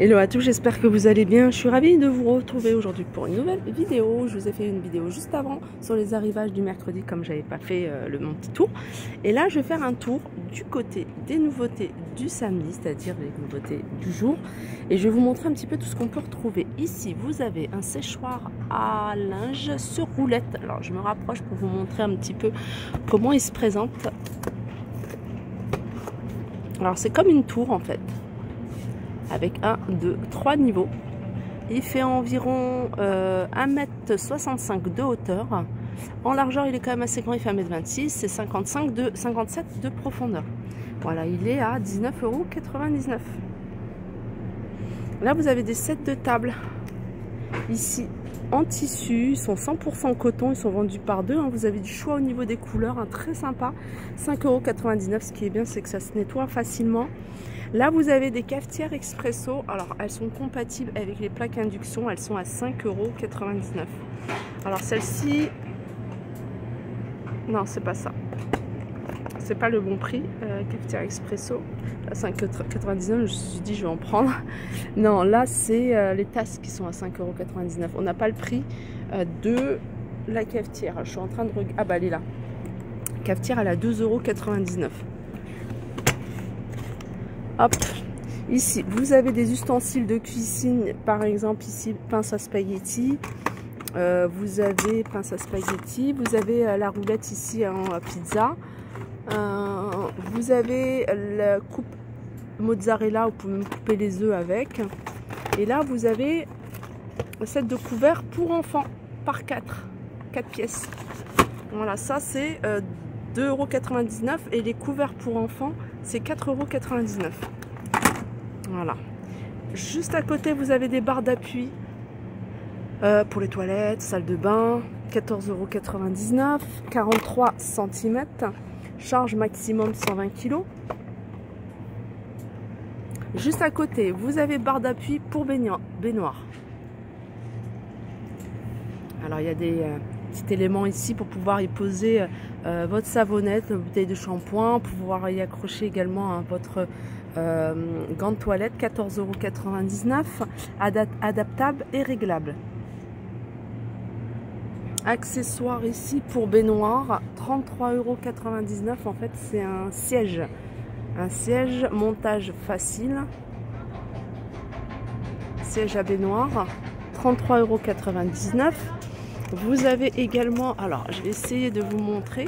Hello à tous, j'espère que vous allez bien. Je suis ravie de vous retrouver aujourd'hui pour une nouvelle vidéo. Je vous ai fait une vidéo juste avant sur les arrivages du mercredi comme j'avais pas fait euh, le mon petit tour. Et là, je vais faire un tour du côté des nouveautés du samedi, c'est-à-dire les nouveautés du jour. Et je vais vous montrer un petit peu tout ce qu'on peut retrouver. Ici, vous avez un séchoir à linge sur roulette. Alors, je me rapproche pour vous montrer un petit peu comment il se présente. Alors, c'est comme une tour en fait avec un, deux, trois niveaux. Il fait environ euh, 1m65 de hauteur. En largeur, il est quand même assez grand, il fait 1m26 c'est 55 de, 57 de profondeur. Voilà, il est à 19,99€. Là, vous avez des sets de table. Ici, en tissu, ils sont 100% coton, ils sont vendus par deux. Hein. Vous avez du choix au niveau des couleurs, hein, très sympa. 5,99€, ce qui est bien, c'est que ça se nettoie facilement. Là, vous avez des cafetières expresso. Alors, elles sont compatibles avec les plaques induction. Elles sont à 5,99€. Alors, celle-ci... Non, c'est pas ça. C'est pas le bon prix. Euh, cafetière expresso. À 5,99€, je me suis dit, je vais en prendre. Non, là, c'est euh, les tasses qui sont à 5,99€. On n'a pas le prix euh, de la cafetière. Je suis en train de regarder. Ah, bah, elle est là. Cafetière, elle a 2,99€. Hop, ici, vous avez des ustensiles de cuisine, par exemple ici, pince à spaghetti. Vous avez pince à spaghetti, vous avez la roulette ici en pizza. Euh, vous avez la coupe mozzarella, vous pouvez même couper les œufs avec. Et là, vous avez un set de couverts pour enfants par 4, 4 pièces. Voilà, ça c'est 2,99€ et les couverts pour enfants c'est 4,99€. Voilà. Juste à côté, vous avez des barres d'appui euh, pour les toilettes, salle de bain, 14,99€, 43 cm, charge maximum 120 kg. Juste à côté, vous avez barre d'appui pour baignoire. Alors, il y a des, euh, petit élément ici pour pouvoir y poser euh, votre savonnette, bouteille de shampoing, pouvoir y accrocher également hein, votre euh, gant de toilette, 14,99€, adaptable et réglable. Accessoire ici pour baignoire, 33,99€. En fait, c'est un siège. Un siège montage facile. Siège à baignoire, 33,99€. Vous avez également, alors je vais essayer de vous montrer,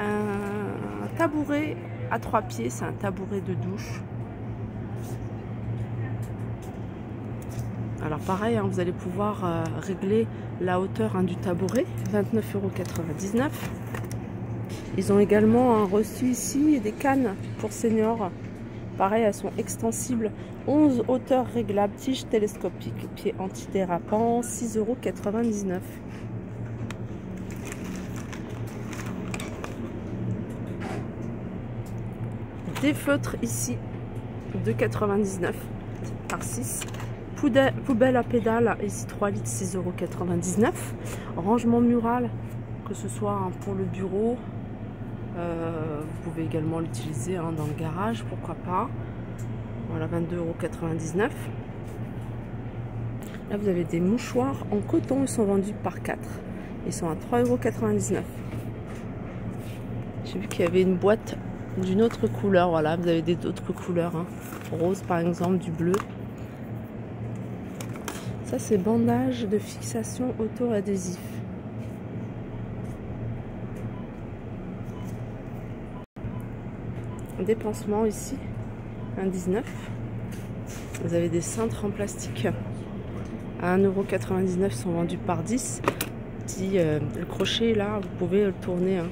un tabouret à trois pieds, c'est un tabouret de douche. Alors pareil, hein, vous allez pouvoir euh, régler la hauteur hein, du tabouret, 29,99€. Ils ont également hein, reçu ici des cannes pour seniors. Pareil, elles sont extensibles. 11 hauteurs réglables, tige télescopique, pied antidérapant, 6,99€. des feutres ici de 99 par 6 poubelle à pédale ici 3 litres 6,99 rangement mural que ce soit pour le bureau euh, vous pouvez également l'utiliser hein, dans le garage pourquoi pas voilà 22,99 là vous avez des mouchoirs en coton ils sont vendus par 4 ils sont à 3,99 j'ai vu qu'il y avait une boîte d'une autre couleur. Voilà, vous avez d'autres couleurs. Hein. Rose par exemple, du bleu. Ça c'est bandage de fixation auto-adhésif. Dépansement ici, 1,19. Vous avez des cintres en plastique à 1,99€ sont vendus par 10. Si euh, le crochet là, vous pouvez le tourner. Hein,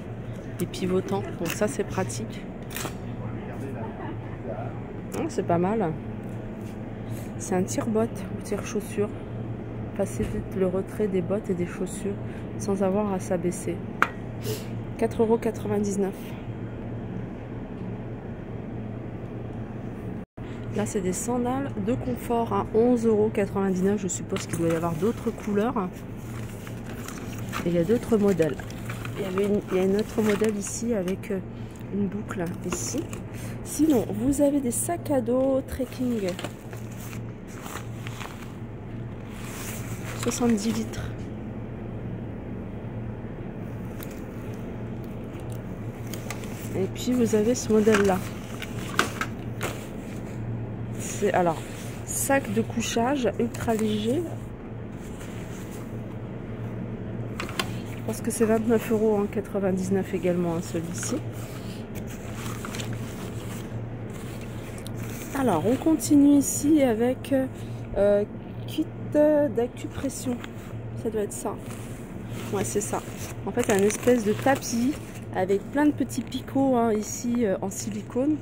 les pivotants, donc ça c'est pratique. Oh, c'est pas mal. C'est un tire-botte ou tire-chaussure. Passer le retrait des bottes et des chaussures sans avoir à s'abaisser. 4,99€. Là, c'est des sandales de confort à 11,99€. Je suppose qu'il doit y avoir d'autres couleurs. Et il y a d'autres modèles. Il y, avait il y a un autre modèle ici avec euh, une boucle ici. Sinon, vous avez des sacs à dos trekking. 70 litres. Et puis vous avez ce modèle là. C'est alors sac de couchage ultra léger. Pense que c'est 29 euros en 99 également hein, celui-ci. Alors on continue ici avec euh, d'acupression. Ça doit être ça. Ouais c'est ça. En fait un espèce de tapis avec plein de petits picots hein, ici euh, en silicone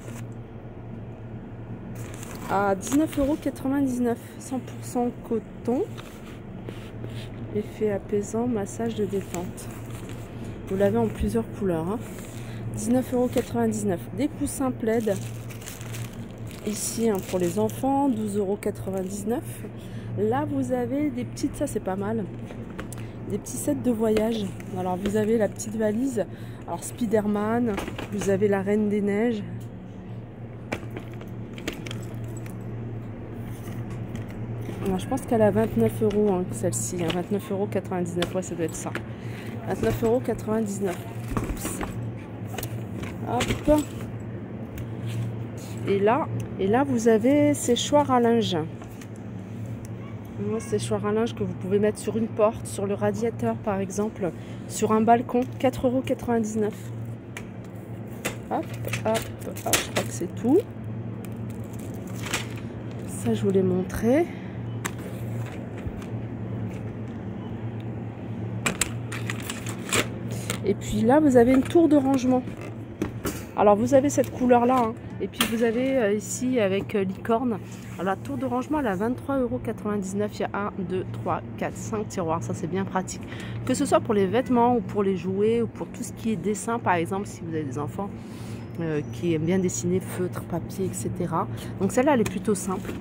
à 19,99€, 100% coton, effet apaisant, massage de détente. Vous l'avez en plusieurs couleurs. Hein. 19,99€. Des coussins plaid. Ici hein, pour les enfants, 12,99€. Là vous avez des petites, ça c'est pas mal, des petits sets de voyage. Alors vous avez la petite valise, alors Spiderman, vous avez la Reine des Neiges. Je pense qu'elle a 29 euros hein, celle-ci, 29,99 euros, ouais ça doit être ça. 29,99 euros. Hop. Et là, et là vous avez séchoir à linge séchoir à linge que vous pouvez mettre sur une porte, sur le radiateur par exemple, sur un balcon, 4,99€. Hop, hop, hop, je crois que c'est tout. Ça, je vous l'ai montré. Et puis là, vous avez une tour de rangement. Alors, vous avez cette couleur-là. Hein. Et puis, vous avez euh, ici avec euh, licorne alors, la tour de rangement, elle a 23,99€. Il y a 1, 2, 3, 4, 5 tiroirs. Ça, c'est bien pratique. Que ce soit pour les vêtements ou pour les jouets ou pour tout ce qui est dessin, par exemple, si vous avez des enfants euh, qui aiment bien dessiner feutre, papier, etc. Donc, celle-là, elle est plutôt simple.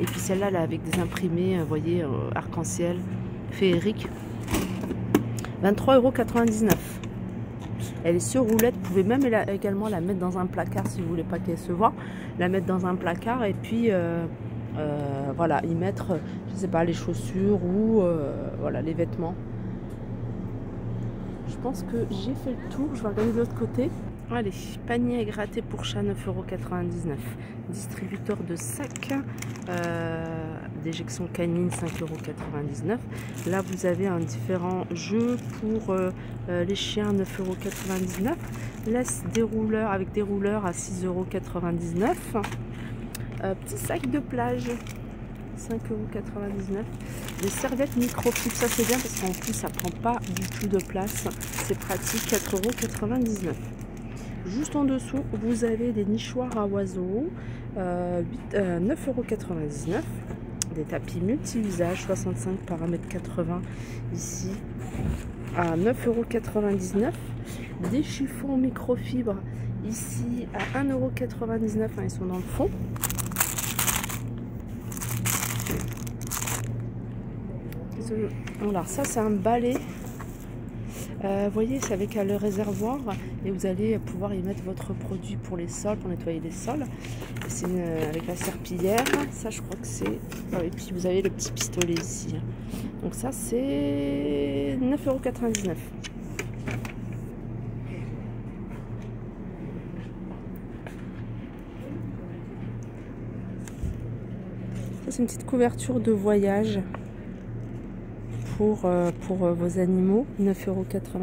Et puis, celle-là, elle est avec des imprimés, vous voyez, arc-en-ciel, féerique. 23,99€. Elle sur roulette. Vous pouvez même également la mettre dans un placard si vous voulez pas qu'elle se voit. La mettre dans un placard et puis euh, euh, voilà, y mettre, je sais pas, les chaussures ou euh, voilà, les vêtements. Je pense que j'ai fait le tour. Je vais regarder de l'autre côté. Allez, panier gratté pour chat 9,99€. Distributeur de sacs d'éjection canine 5,99€. Là, vous avez un différent jeu pour euh, euh, les chiens 9,99€. Laisse dérouleur avec dérouleur à 6,99€. petit sac de plage 5,99€. Des serviettes microfibres, ça c'est bien parce qu'en plus ça prend pas du tout de place. C'est pratique, 4,99€. Juste en dessous, vous avez des nichoirs à oiseaux, euh, 9,99€. Des tapis multi-usage, 65 par 1m80 ici à 9,99€. Des chiffons microfibres ici à 1,99€. Hein, ils sont dans le fond. Alors ça c'est un balai vous voyez, c'est avec le réservoir et vous allez pouvoir y mettre votre produit pour les sols, pour nettoyer les sols. C'est avec la serpillière. Ça, je crois que c'est. Ah et puis vous avez le petit pistolet ici. Donc ça, c'est 9,99€. Ça, c'est une petite couverture de voyage pour, euh, pour euh, vos animaux, 9,99€.